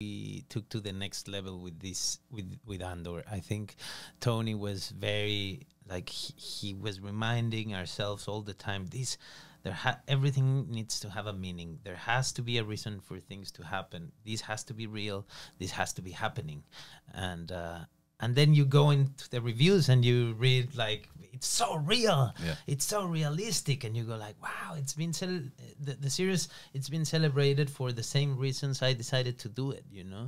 we took to the next level with this with with Andor. I think Tony was very like he, he was reminding ourselves all the time this there ha- everything needs to have a meaning. There has to be a reason for things to happen. This has to be real. This has to be happening. And uh, and then you go into the reviews and you read like it's so real. Yeah. it's so realistic. And you go like wow it's been the, the series it's been celebrated for the same reasons i decided to do it you know